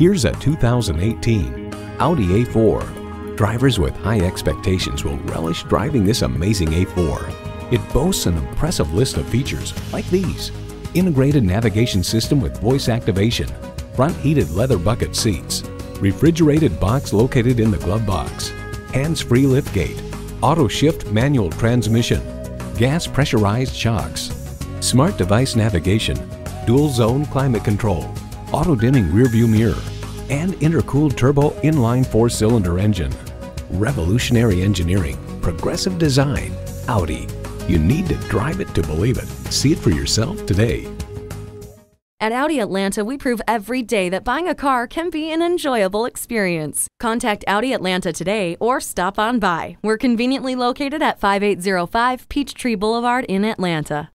Here's a 2018 Audi A4. Drivers with high expectations will relish driving this amazing A4. It boasts an impressive list of features like these. Integrated navigation system with voice activation, front heated leather bucket seats, refrigerated box located in the glove box, hands-free liftgate, auto shift manual transmission, gas pressurized shocks, smart device navigation, dual zone climate control, auto dimming rearview mirror, and intercooled turbo inline four-cylinder engine. Revolutionary engineering, progressive design, Audi. You need to drive it to believe it. See it for yourself today. At Audi Atlanta, we prove every day that buying a car can be an enjoyable experience. Contact Audi Atlanta today or stop on by. We're conveniently located at 5805 Peachtree Boulevard in Atlanta.